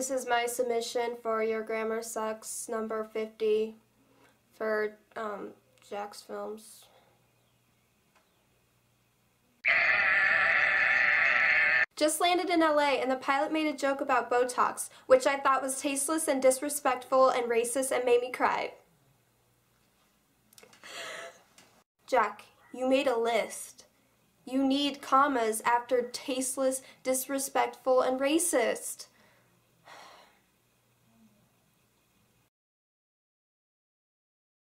This is my submission for Your Grammar Sucks number 50 for um, jacksfilms. Just landed in LA and the pilot made a joke about Botox, which I thought was tasteless and disrespectful and racist and made me cry. Jack, you made a list. You need commas after tasteless, disrespectful, and racist.